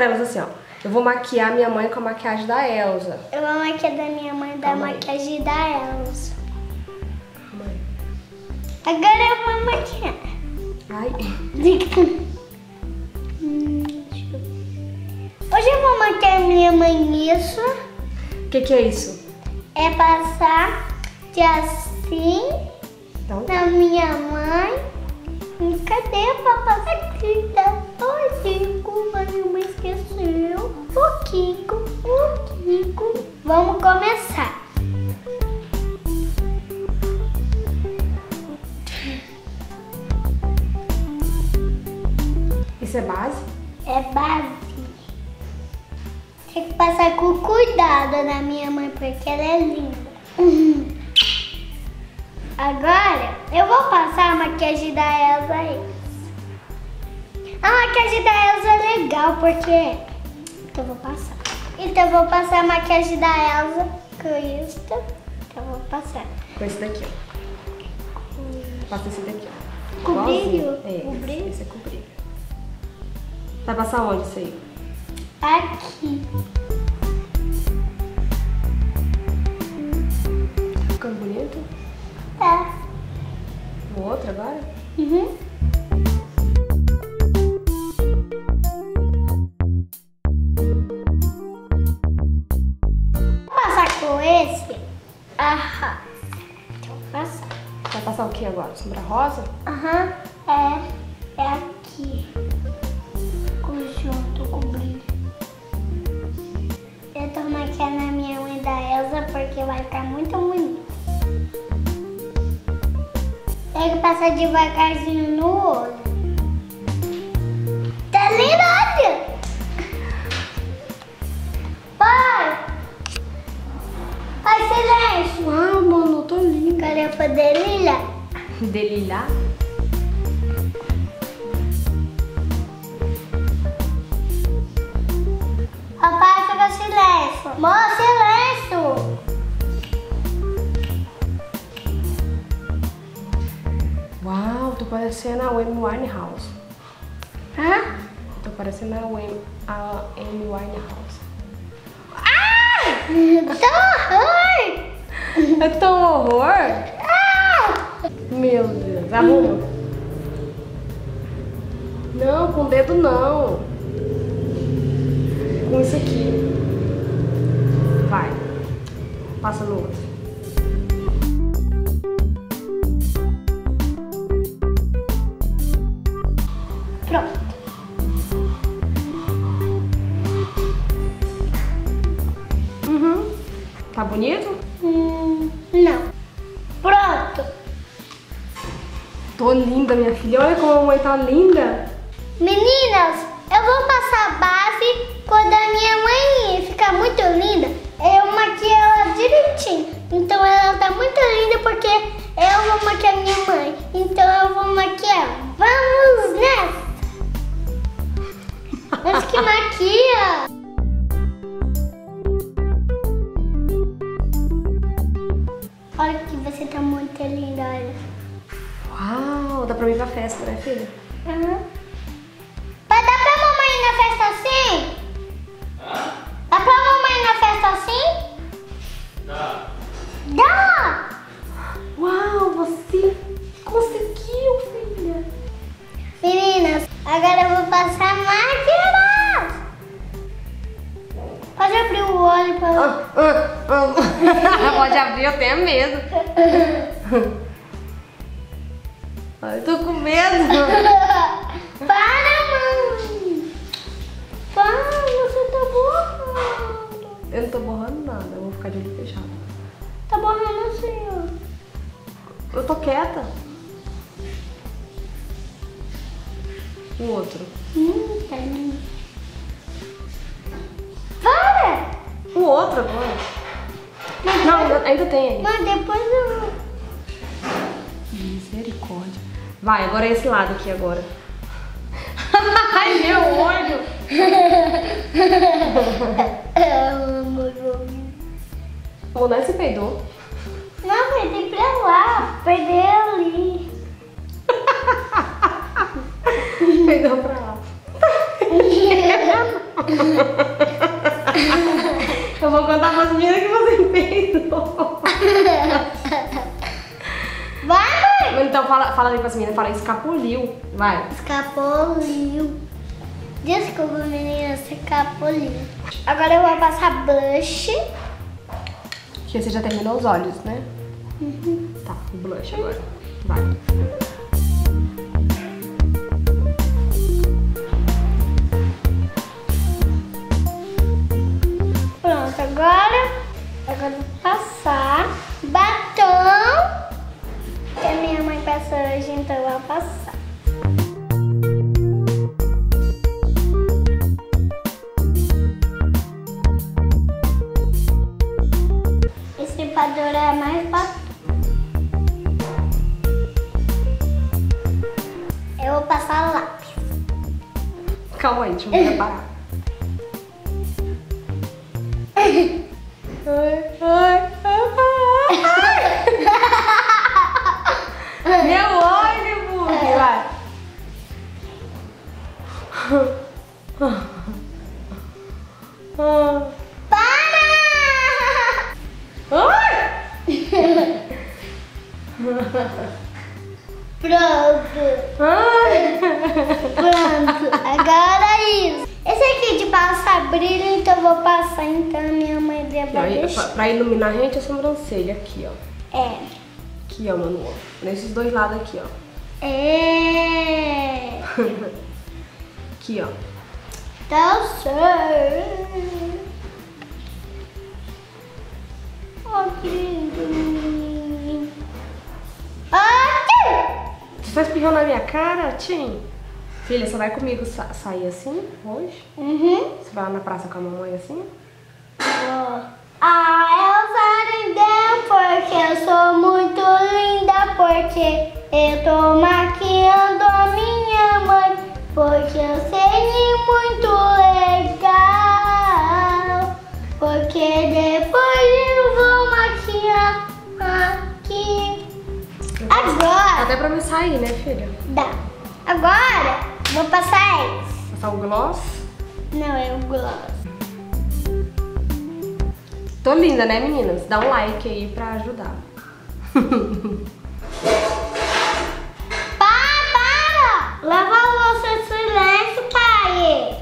Pra elas assim, ó. Eu vou maquiar minha mãe com a maquiagem da Elsa. Eu vou maquiar da minha mãe da Calma aí. maquiagem da Elsa. Mãe. Agora eu vou maquiar. Ai. Hum. Hoje eu vou maquiar minha mãe isso. O que, que é isso? É passar de assim Então, na minha mãe. Cadê a papai Kiko, o Kiko. Vamos começar. isso é base? É base. Tem que passar com cuidado na minha mãe, porque ela é linda. Agora, eu vou passar a maquiagem da Elsa aí. A maquiagem da Elsa é legal, porque... Então, eu vou passar. Então, eu vou passar a maquiagem da Elsa com isso. Então, eu vou passar. Com esse daqui, ó. Passa esse daqui, ó. Com brilho? É, Com brilho? esse é com brilho. Vai passar onde isso aí? Aqui. Vai ficar muito bonito. Tem que passar devagarzinho no olho. Tá lindo, olha! Pai! Pai, silêncio! Uau, mano, tô linda. Cadê a poderilha? Delilhar? Papai, fica silêncio. Mó parecendo a Amy Winehouse. Hã? Tô parecendo a Amy, a Amy Winehouse. Tá ruim. É tão horror! Ah! Meu Deus, arruma. Não, com o dedo não. Com isso aqui. Vai. Passa no outro. Tá bonito? Hum, não. Pronto. Tô linda, minha filha. Olha como a mamãe tá linda. Meninas, dá pra mim ir pra festa, né, filha? Aham. Vai dar pra mamãe ir na festa assim? Dá pra mamãe ir na festa assim? Dá. Dá! Uau, você conseguiu, filha. Meninas, agora eu vou passar máquina! Pode abrir o olho pra Ah, ah, ah. Pode abrir, eu tenho medo. Ai, eu tô com medo. Para, mãe! Para, você tá borrando. Eu não tô borrando nada, eu vou ficar de olho fechado. Tá borrando assim, ó. Eu tô quieta. O outro. Hum, tá lindo. Para! O outro agora. Não, ainda, ainda tem aí. Mas depois eu... Misericórdia. Vai, agora é esse lado aqui agora. Ai, meu olho. O O Monai se peidou. Não, perdi pra lá. Perdi ali. Peidou pra lá. Eu vou contar pras meninas que você fez. Então fala, fala aí pras meninas, fala escapuliu. Vai. Escapuliu. Desculpa, meninas, escapuliu. Agora eu vou passar blush. Que você já terminou os olhos, né? Tá, o blush agora. Vai. Pronto, agora, agora vou passar batom. Passar. Pronto. Ai! Pronto, agora é isso. Esse aqui de passar brilho, então eu vou passar, então a minha mãe deve Aí, pra, pra iluminar a gente, a sobrancelha aqui, ó. É. Aqui, ó, Manu. ó. Nesses dois lados aqui, ó. É. Aqui, ó. Tá certo. Espirrando na minha cara, Tim? Filha, você vai comigo sa- sair assim hoje? Uhum. Você vai lá na praça com a mamãe assim? Ah, eu entendeu porque eu sou muito linda, porque eu tô maquiando pra sair, né, filha? dá. Agora, vou passar esse. Passar o gloss. Não, é o gloss. Tô linda, né, meninas? Dá um like aí pra ajudar. Pai, para! Leva a louça em silêncio, pai!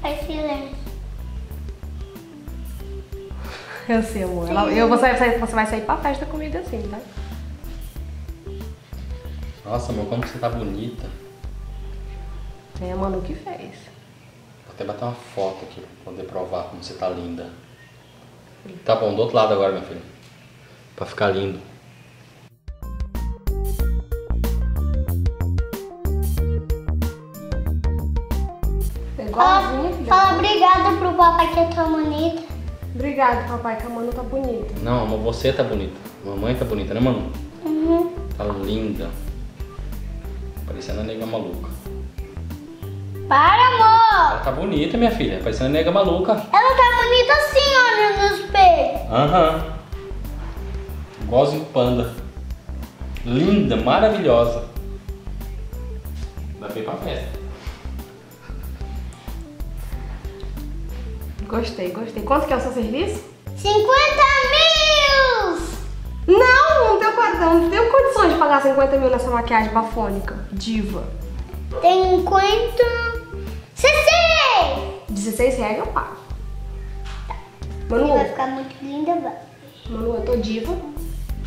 Faz silêncio. Eu sei, amor. Ela- eu sair, sair- você vai sair pra festa comigo assim, tá? Nossa, amor, como você tá bonita. É a Manu que fez. Vou até bater uma foto aqui pra poder provar como você tá linda. Tá bom, do outro lado agora, minha filha. Pra ficar lindo. Fala, fala obrigado pro papai que é tão bonita. Obrigado, papai, que a Manu tá bonita. Não, amor, você tá bonita. Mamãe tá bonita, né, Manu? Uhum. Tá linda. Parecendo a nega maluca. Para, amor! Ela tá bonita, minha filha. Parecendo a nega maluca. Ela tá bonita assim, olha no espelho. Aham. Igualzinho panda. Linda, maravilhosa. Dá ir pra festa. Gostei, gostei. Quanto que é o seu serviço? 50 mil! Não, não tenho, não tenho condições de pagar 50 mil nessa maquiagem bafônica. Diva. Tem quanto? 16! 16 reais eu pago. Vai Manu, ficar muito linda, vai. Manu, eu tô diva.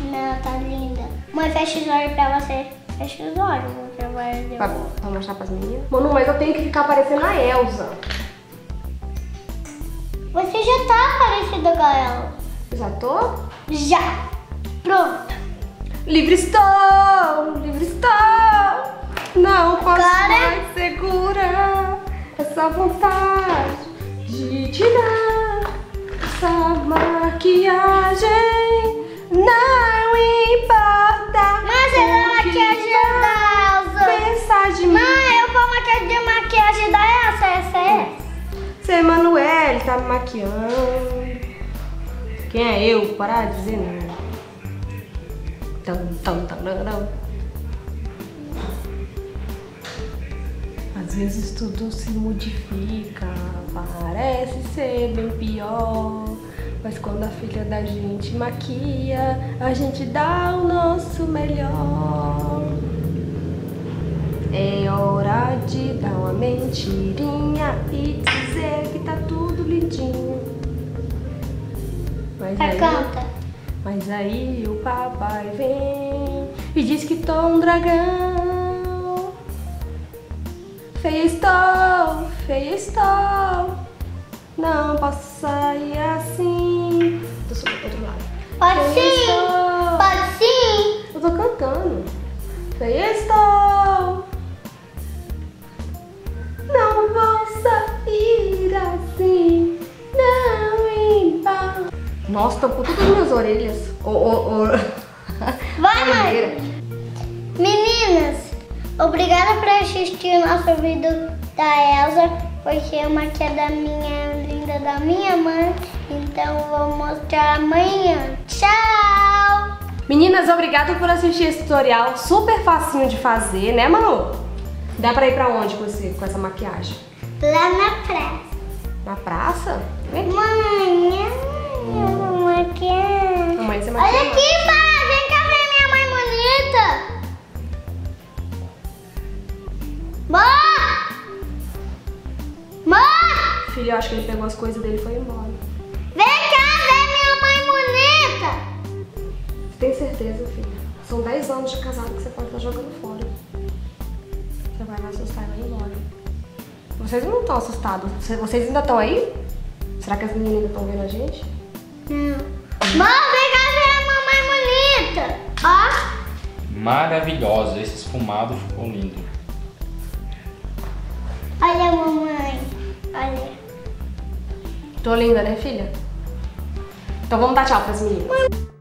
Não, tá linda. Mãe, fecha os olhos pra você. Fecha os olhos, você vai ver. Pra, pra mostrar pras meninas. Manu, mas eu tenho que ficar parecendo a Elsa. Você já tá parecida com ela. Já tô? Já. Pronto. Livre estou! Livre estou! Não posso Agora- mais tá me maquiando. Quem é eu? Parar de dizer não. Tum, tum, tum. Às vezes tudo se modifica, parece ser bem pior. Mas quando a filha da gente maquia, a gente dá o nosso melhor. É hora de dar uma mentirinha Mas Tá, aí, canta. mas aí o papai vem e diz que tô um dragão. Feia estou, feia estou. Não posso sair assim. Tô pro outro lado. Pode Feia sim. estou. Orelhas. Ô, ô, ô. Vai, mãe. Meninas, obrigada por assistir o nosso vídeo da Elsa, porque é uma que é da minha linda da minha mãe, então vou mostrar amanhã. Tchau! Meninas, obrigada por assistir esse tutorial. Super facinho de fazer, né, Manu? Dá pra ir pra onde com, esse, com essa maquiagem? Lá na praça. Na praça? Vem aqui. Mãe, eu vou maquiar. Amanhã você Olha aqui, pai, vem cá ver minha mãe bonita. Mãe! Mãe! Filho, eu acho que ele pegou as coisas dele e foi embora. Vem cá ver minha mãe bonita! Você tem certeza, filha? São 10 anos de casado que você pode estar jogando fora. Você vai me assustar e vai embora. Vocês não estão assustados? Vocês- ainda estão aí? Será que as meninas estão vendo a gente? Não. Mãe, vem cá ver a mamãe bonita! Ó! Maravilhosa, esse esfumado ficou lindo. Olha a mamãe. Olha. Tô linda, né, filha? Então vamos dar tchau pras meninas.